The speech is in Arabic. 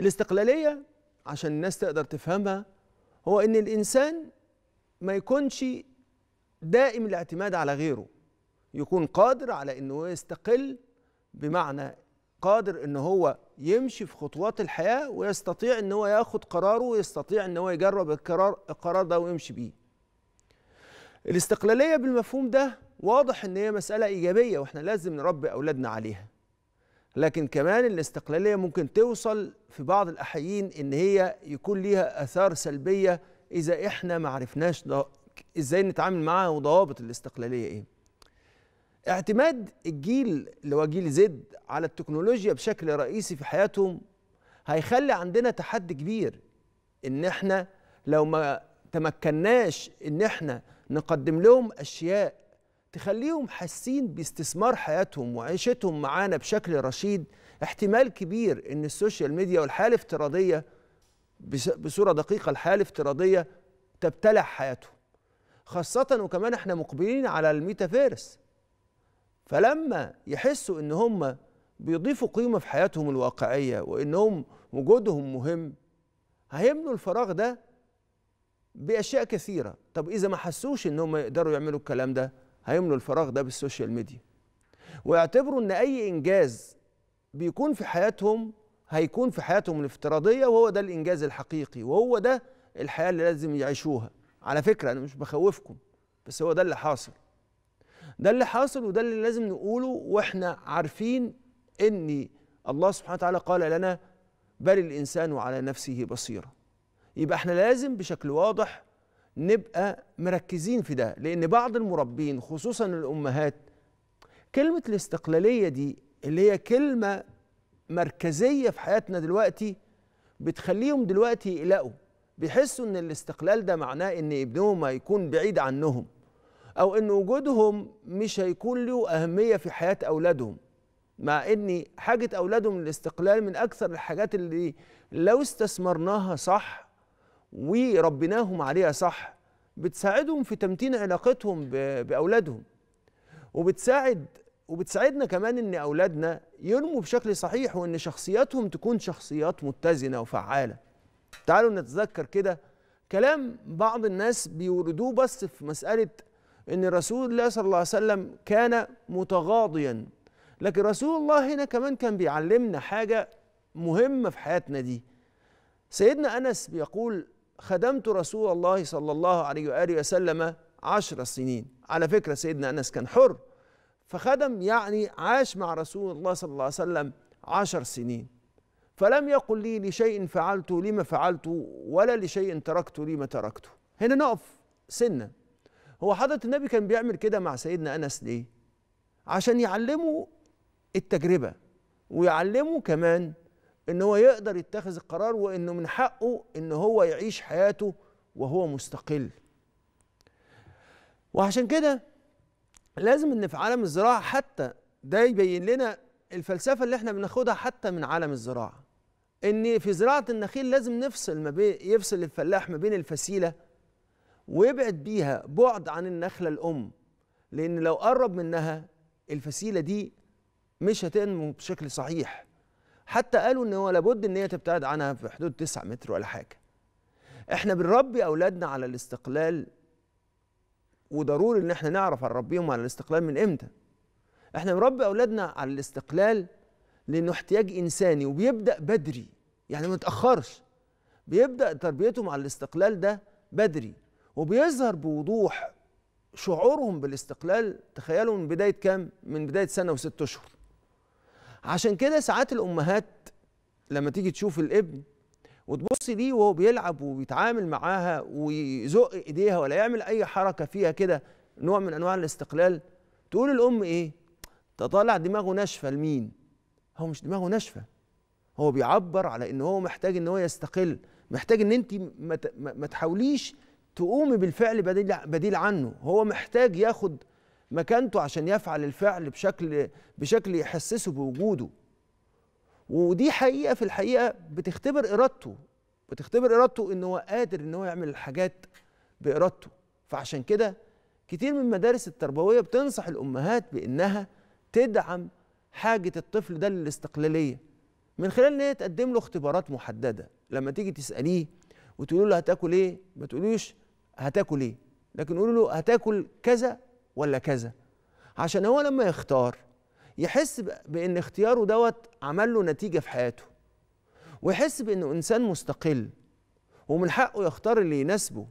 الاستقلالية عشان الناس تقدر تفهمها هو إن الإنسان ما يكونش دائم الاعتماد على غيره يكون قادر على إنه يستقل بمعنى قادر إن هو يمشي في خطوات الحياة ويستطيع إن هو ياخد قراره ويستطيع إن هو يجرب القرار القرار ده ويمشي بيه. الاستقلالية بالمفهوم ده واضح إن هي مسألة إيجابية وإحنا لازم نربي أولادنا عليها. لكن كمان الاستقلالية ممكن توصل في بعض الأحيين إن هي يكون ليها آثار سلبية إذا إحنا ما عرفناش إزاي نتعامل معاها وضوابط الاستقلالية إيه. اعتماد الجيل اللي هو جيل زد على التكنولوجيا بشكل رئيسي في حياتهم هيخلي عندنا تحدي كبير إن إحنا لو ما تمكناش إن إحنا نقدم لهم أشياء تخليهم حاسين باستثمار حياتهم وعيشتهم معانا بشكل رشيد. احتمال كبير إن ال social media والحياة الافتراضية بصورة دقيقة الحياة الافتراضية تبتلع حياتهم. خاصة وكمان إحنا مقبلين على الميتافيرس. فلما يحسوا إن هم بيضيفوا قيمة في حياتهم الواقعية وانهم وجودهم مهم هيملوا الفراغ ده بأشياء كثيرة. طب إذا ما حسوش إن هم يقدروا يعملوا الكلام ده هيملوا الفراغ ده بالسوشيال ميديا. ويعتبروا إن أي إنجاز بيكون في حياتهم هيكون في حياتهم الافتراضية وهو ده الإنجاز الحقيقي وهو ده الحياة اللي لازم يعيشوها. على فكرة أنا مش بخوفكم بس هو ده اللي حاصل. ده اللي حاصل وده اللي لازم نقوله وإحنا عارفين إن الله سبحانه وتعالى قال لنا بل الإنسان على نفسه بصيرة. يبقى إحنا لازم بشكل واضح نبقى مركزين في ده لأن بعض المربين خصوصا الأمهات كلمة الاستقلالية دي اللي هي كلمة مركزية في حياتنا دلوقتي بتخليهم دلوقتي يقلقوا بيحسوا إن الاستقلال ده معناه إن ابنهم هيكون بعيد عنهم أو إن وجودهم مش هيكون له أهمية في حياة أولادهم مع إن حاجة أولادهم للاستقلال من أكثر الحاجات اللي لو استثمرناها صح وربيناهم عليها صح بتساعدهم في تمتين علاقتهم بأولادهم. وبتساعد وبتساعدنا كمان إن أولادنا ينموا بشكل صحيح وإن شخصياتهم تكون شخصيات متزنة وفعالة. تعالوا نتذكر كده كلام بعض الناس بيوردوه بس في مسألة إن رسول الله صلى الله عليه وسلم كان متغاضيا. لكن رسول الله هنا كمان كان بيعلمنا حاجة مهمة في حياتنا دي. سيدنا أنس بيقول خدمت رسول الله صلى الله عليه وآله وسلم عشر سنين. على فكرة سيدنا أنس كان حر فخدم يعني عاش مع رسول الله صلى الله عليه وسلم عشر سنين. فلم يقل لي لشيء فعلت لما فعلت ولا لشيء تركت لما تركته هنا نقف سنة. هو حضرة النبي كان بيعمل كده مع سيدنا أنس ليه؟ عشان يعلمه التجربة ويعلمه كمان إن هو يقدر يتخذ القرار وإنه من حقه إن هو يعيش حياته وهو مستقل. وعشان كده لازم إن في عالم الزراعة حتى ده يبين لنا الفلسفة اللي إحنا بناخدها حتى من عالم الزراعة. إن في زراعة النخيل لازم نفصل ما بين يفصل الفلاح ما بين الفسيلة ويبعد بيها بعد عن النخلة الأم. لأن لو قرب منها الفسيلة دي مش هتنمو بشكل صحيح. حتى قالوا إن هو لابد إن هي تبتعد عنها في حدود 9 متر ولا حاجة. إحنا بنربي أولادنا على الاستقلال وضروري إن إحنا نعرف نربيهم على الاستقلال من إمتى. إحنا بنربي أولادنا على الاستقلال لأنه احتياج إنساني وبيبدأ بدري يعني ما تأخرش. بيبدأ تربيتهم على الاستقلال ده بدري وبيظهر بوضوح شعورهم بالاستقلال. تخيلوا من بداية كام؟ من بداية سنة وست أشهر. عشان كده ساعات الأمهات لما تيجي تشوف الابن وتبص ليه وهو بيلعب وبيتعامل معاها ويزق إيديها ولا يعمل أي حركة فيها كده نوع من أنواع الاستقلال تقول الأم إيه؟ تطلع دماغه ناشفة لمين؟ هو مش دماغه ناشفة هو بيعبر على إن هو محتاج إن هو يستقل محتاج إن انت ما, تحاوليش تقومي بالفعل بديل بديل عنه هو محتاج ياخد مكانته عشان يفعل الفعل بشكل بشكل يحسسه بوجوده. ودي حقيقة في الحقيقة بتختبر إرادته. بتختبر إرادته إن هو قادر إن هو يعمل الحاجات بإرادته. فعشان كده كتير من المدارس التربوية بتنصح الأمهات بإنها تدعم حاجة الطفل ده للاستقلالية. من خلال إن هي تقدم له اختبارات محددة. لما تيجي تسأليه وتقول له هتاكل إيه ما تقوليش هتاكل إيه. لكن قولوا له هتاكل كذا ولا كذا. عشان هو لما يختار يحس بإن اختياره دوت عمل له نتيجة في حياته ويحس بإنه إنسان مستقل ومن حقه يختار اللي يناسبه.